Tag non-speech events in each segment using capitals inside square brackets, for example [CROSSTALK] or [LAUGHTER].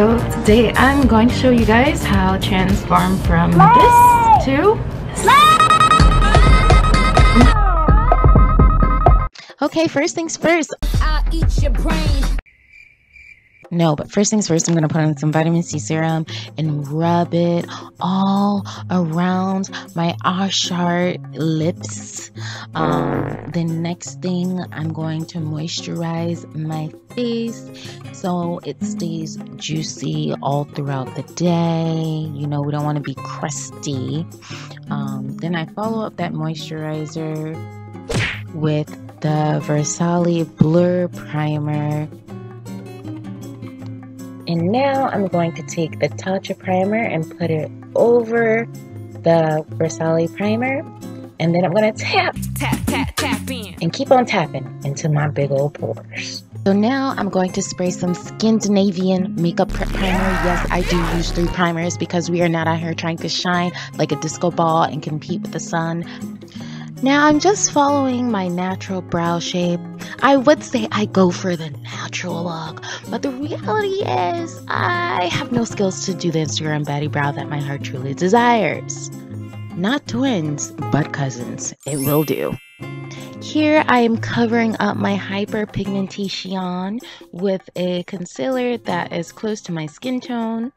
So today I'm going to show you guys how to transform from this to Okay, first things first. I'll eat your brain. No, but first things first, I'm going to put on some vitamin C serum and rub it all around my Arshart lips. Um, the next thing, I'm going to moisturize my face so it stays juicy all throughout the day. You know, we don't want to be crusty. Um, then I follow up that moisturizer with the Versace Blur Primer and now I'm going to take the Tatcha primer and put it over the Versace primer. And then I'm going to tap, Tap, tap, tap in. and keep on tapping into my big old pores. So now I'm going to spray some Skindinavia makeup prep primer. Yes, I do use three primers because we are not out here trying to shine like a disco ball and compete with the sun. Now I'm just following my natural brow shape. I would say I go for the natural look, but the reality is I have no skills to do the Instagram baddie brow that my heart truly desires. Not twins, but cousins. It will do. Here I am covering up my hyperpigmentation with a concealer that is close to my skin tone.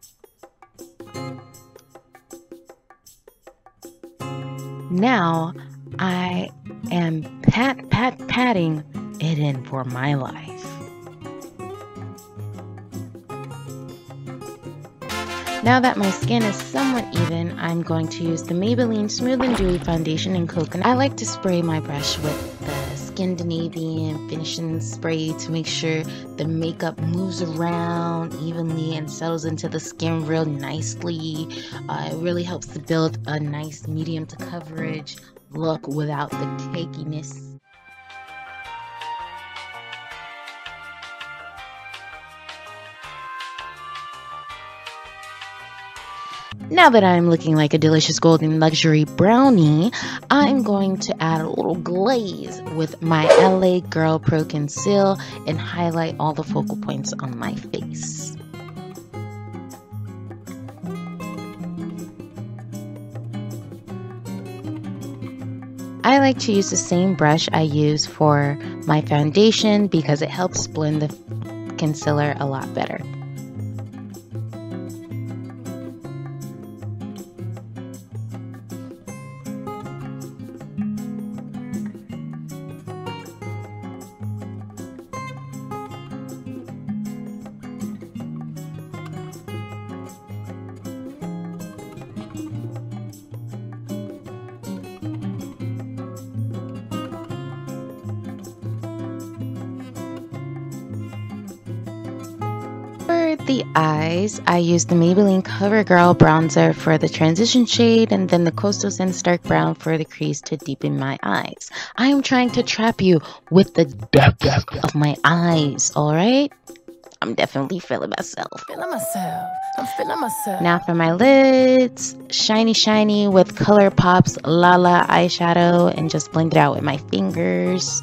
Now I am pat pat patting it in for my life. Now that my skin is somewhat even, I'm going to use the Maybelline Smooth and Dewy Foundation in Coconut. I like to spray my brush with the Skindinavia finishing spray to make sure the makeup moves around evenly and settles into the skin real nicely. Uh, it really helps to build a nice medium to coverage look without the cakiness. Now that I'm looking like a delicious golden luxury brownie, I'm going to add a little glaze with my LA Girl Pro Conceal and highlight all the focal points on my face. I like to use the same brush I use for my foundation because it helps blend the concealer a lot better. The eyes, I use the Maybelline CoverGirl bronzer for the transition shade and then the Coastal Scent Dark Brown for the crease to deepen my eyes. I am trying to trap you with the depth of my eyes, alright? I'm definitely feeling myself. Feeling myself. I'm feeling myself. Now for my lids, shiny shiny with ColourPop's Lala eyeshadow and just blend it out with my fingers.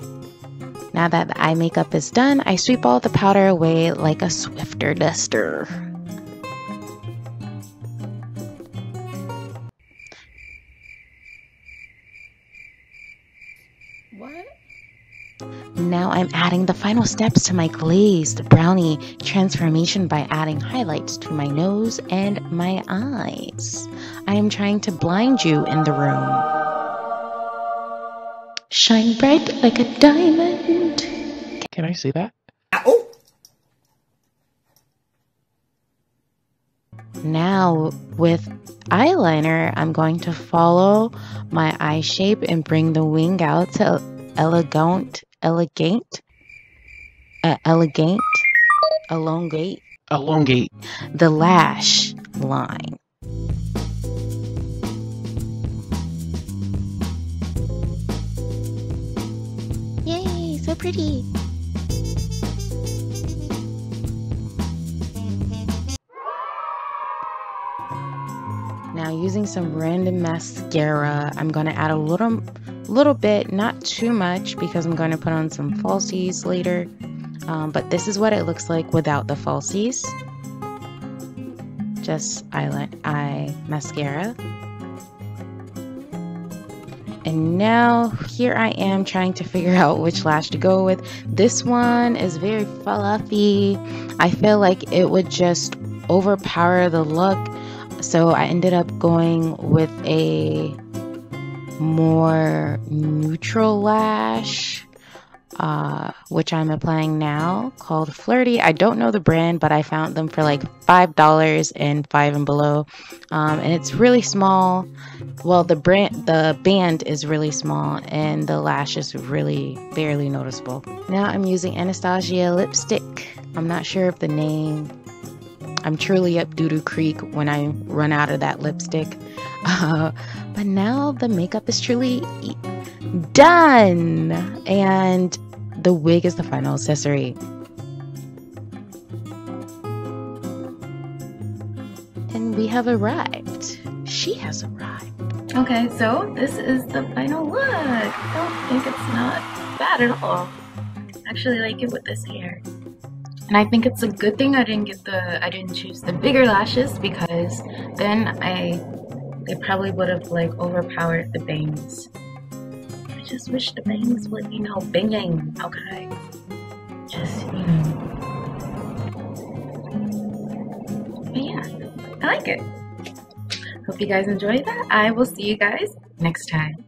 Now that the eye makeup is done, I sweep all the powder away like a Swiffer duster. What? Now I'm adding the final steps to my glazed brownie transformation by adding highlights to my nose and my eyes. I am trying to blind you in the room. Shine bright like a diamond. Can I see that? Now, with eyeliner, I'm going to follow my eye shape and bring the wing out to elegant, elegant, uh, elegant, elongate Elongate. the lash line. Pretty. Now using some random mascara, I'm gonna add a little little bit, not too much because I'm gonna put on some falsies later. Um, but this is what it looks like without the falsies. Just Island Eye Mascara. And now here I am trying to figure out which lash to go with. This one is very fluffy. I feel like it would just overpower the look. So I ended up going with a more neutral lash uh, which I'm applying now called Flirty. I don't know the brand, but I found them for like $5 and 5 and below. Um, and it's really small. Well, the brand, the band is really small and the lash is really barely noticeable. Now I'm using Anastasia lipstick. I'm not sure if the name I'm truly up doo creek when I run out of that lipstick. [LAUGHS] Uh, but now the makeup is truly done. And the wig is the final accessory. And we have arrived. She has arrived. Okay, so this is the final look. I don't think it's not bad at all. I actually like it with this hair. And I think it's a good thing I didn't get the I didn't choose the bigger lashes because then I they probably would have like overpowered the bangs just wish the bangs would, you know, banging, okay? Just, you know. But yeah, I like it. Hope you guys enjoyed that. I will see you guys next time.